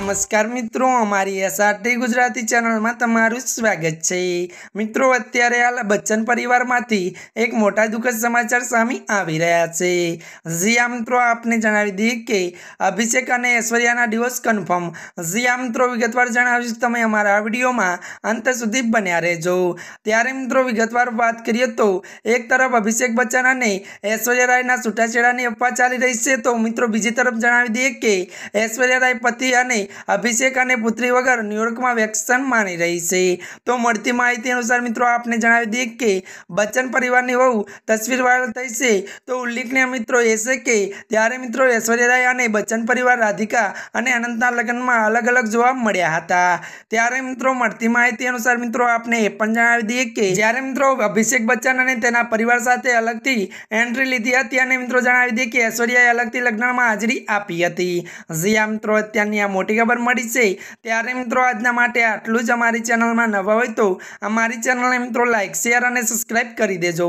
નમસ્કાર મિત્રો, અમારી એસઆરટી ગુજરાતી ચેનલમાં તમારું સ્વાગત છે. મિત્રો, અત્યારે હાલ બચ્ચન પરિવારમાંથી એક મોટા દુઃખદ સમાચાર સામે આવી રહ્યા છે. જી મિત્રો, આપને જણાવી દઈએ કે અભિષેક અને ઐશ્વર્યાના ડિવોર્સ કન્ફર્મ જી મિત્રો, વિગતવાર જણાવીશ. તમે અમારા વિડીયોમાં અંત સુધી બન્યા રહેજો. ત્યારે, મિત્રો, વિગતવાર વાત કરીએ તો એક તરફ અભિષેક બચ્ચન અને ઐશ્વર્યા રાયના છૂટાછેડાની અફવા ચાલી રહી છે. તો મિત્રો, બીજી તરફ જણાવી દઈએ કે ઐશ્વર્યા રાય પતિ અને અભિષેક અને પુત્રી વગર ન્યુયોર્કમાં વેકેશન માણી રહી છે. તો મળતી માહિતી અનુસાર મિત્રો, આપને જણાવી દઈએ કે બચ્ચન પરિવારની વહુ તસવીર વાયરલ થઈ છે. તો ઉલ્લેખનીય મિત્રો એ છે કે ત્યારે મિત્રો ઐશ્વર્યા રાય અને બચ્ચન પરિવાર રાધિકા અને અનંતના લગ્નમાં અલગ અલગ જોવા મળ્યા હતા. ત્યારે મિત્રો મળતી માહિતી અનુસાર મિત્રો, આપને એ પણ જણાવી દઈએ કે જ્યારે મિત્રો અભિષેક બચ્ચન અને તેના પરિવાર સાથે અલગથી એન્ટ્રી લીધી હતી અને મિત્રો જણાવી દઈએ કે ઐશ્વર્યાએ અલગથી લગ્નમાં હાજરી આપી હતી. જી આ મિત્રો, અત્યારની આ મોટી ખબર મળી છે. ત્યારે મિત્રો આજના માટે આટલું જ અમારી ચેનલમાં નવા હોય તો અમારી ચેનલને મિત્રો લાઇક શેર અને સબસ્ક્રાઈબ કરી દેજો.